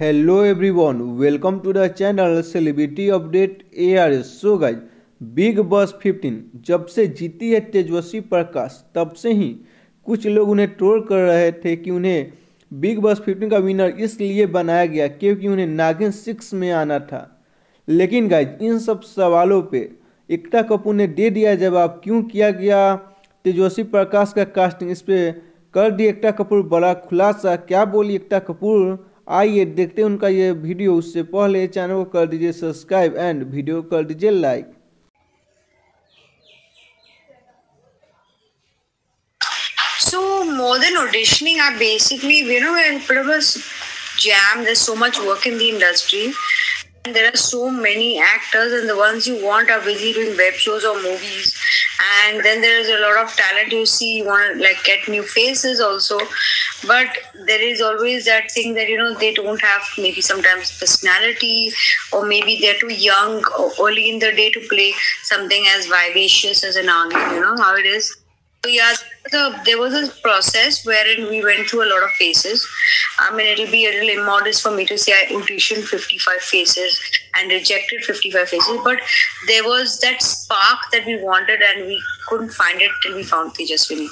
Hello everyone, welcome to celebrity update A R ARS. So guys big boss 15 जब से जीती है तेजस्वी प्रकाश तब से ही कुछ लोग उन्हें ट्रोल कर रहे थे कि उन्हें बिग बॉस 15 का विनर इसलिए बनाया गया क्योंकि उन्हें नागिन सिक्स में आना था। लेकिन गाइज़ इन सब सवालों पे एकता कपूर ने दे दिया जवाब क्यों किया गया? तेजस्वी प्रकाश का कास्टिंग इस पर कर दी एकता कपूर बड़ा खुलासा। क्या बोली एकता कपूर? आइए देखते हैं उनका ये वीडियो। उससे पहले चैनल को कर दीजिए सब्सक्राइब एंड वीडियो कर दीजिए like. So more than auditioning I basically you know when it jam there so much work in the industry and there are so many actors and the ones you want are busy doing web shows और movies And then there is a lot of talent you see. You want to like get new faces also, but there is always that thing that you know they don't have maybe sometimes personality, or maybe they're too young or early in the day to play something as vivacious as an army. You know how it is. So yeah, the, there was a process wherein we went through a lot of phases. I mean, it'll be a little immodest for me to say I auditioned 55 faces and rejected 55 faces, but there was that spark that we wanted and we couldn't find it till we found Tejaswini.